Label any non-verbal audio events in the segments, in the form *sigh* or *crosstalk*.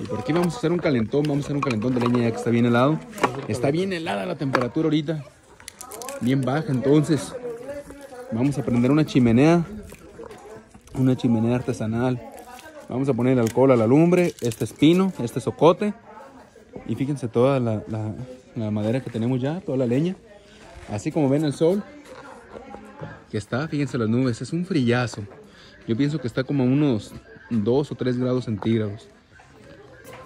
Y por aquí vamos a hacer un calentón, vamos a hacer un calentón de leña ya que está bien helado. Está bien helada la temperatura ahorita. Bien baja, entonces vamos a prender una chimenea. Una chimenea artesanal. Vamos a poner el alcohol a la lumbre, este espino, este socote. Y fíjense toda la, madera que tenemos ya, toda la leña. Así como ven el sol, que está, fíjense las nubes, es un frillazo. Yo pienso que está como a unos 2 o 3 grados centígrados.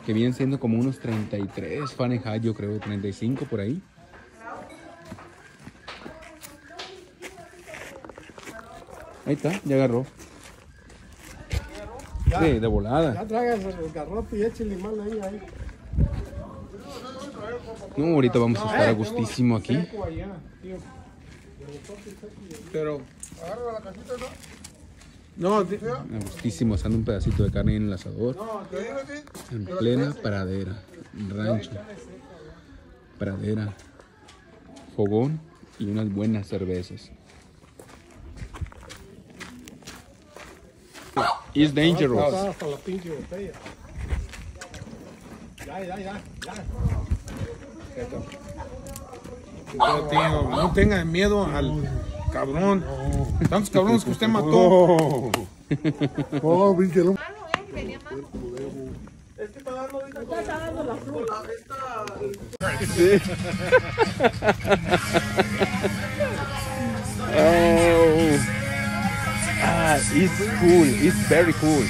Que vienen siendo como unos 33 Fahrenheit, yo creo, 35 por ahí. Ahí está, ya agarró. Sí, de volada. Ya traigas el garrote y échale mal ahí, ahí. No, ahorita vamos a estar a gustísimo aquí. Seco allá, tío. Pero. Agarra la casita, ¿no? No, A gustísimo, asando un pedacito de carne en el asador. no, te digo. En plena pradera, rancho, pradera, fogón y unas buenas cervezas. It's dangerous. Hasta la pinche botella. Ya, ya, ya, no tenga miedo al Cabrón. No. Tantos cabrones que usted mató. *laughs* No, oh, pinche loco. Es que está dando ahorita. Está, está dando la flor. La, esta... Sí. oh. Ah, it's cool. It's very cool.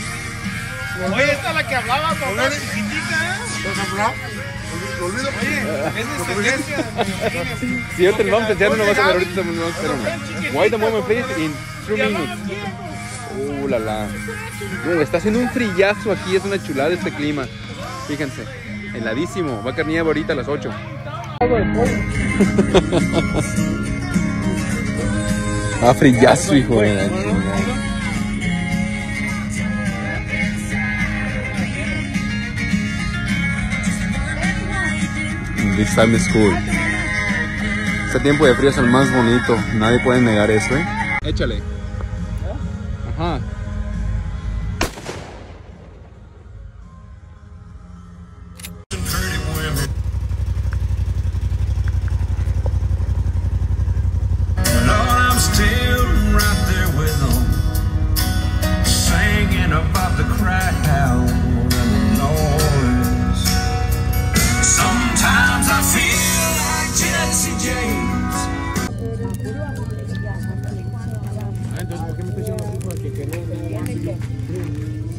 Oye, esta es la que hablaba, papá. Chiquitita, ¿eh? Si yo te lo vamos a enseñar, no vas a ver ahorita, vas a hacer uno. Wait a moment, please, in two minutes. Uh, la la. Uh, está haciendo un frillazo aquí, es una chulada este clima. Fíjense, heladísimo. Va a caer nieve ahorita a las 8. *laughs* Ah, frillazo, hijo de la chingada. This time is cool. Este tiempo de frío es el más bonito. Nadie puede negar eso, ¿eh? Échale. Ajá.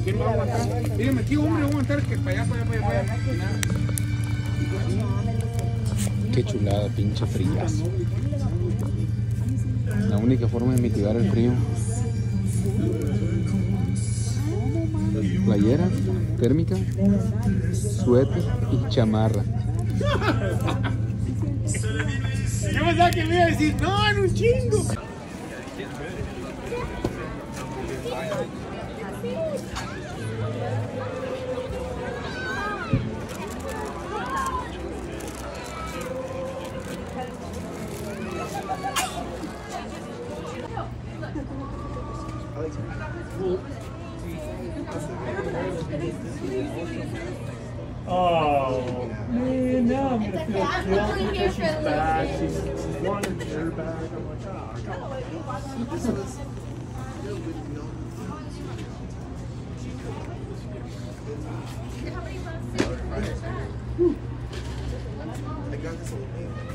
¿Quién va a aguantar? Dígame, aquí, hombre, va a aguantar que para allá, para allá, para allá. Qué chulada, pinche frillazo. La única forma de mitigar el frío. Playera térmica, suéter y chamarra. Yo pensaba que me iba a decir, no, en un chingo. Oh, man, now I'm gonna feel guilty because she's back. She's, she's her back. I'm like, oh, come on. I got this old man.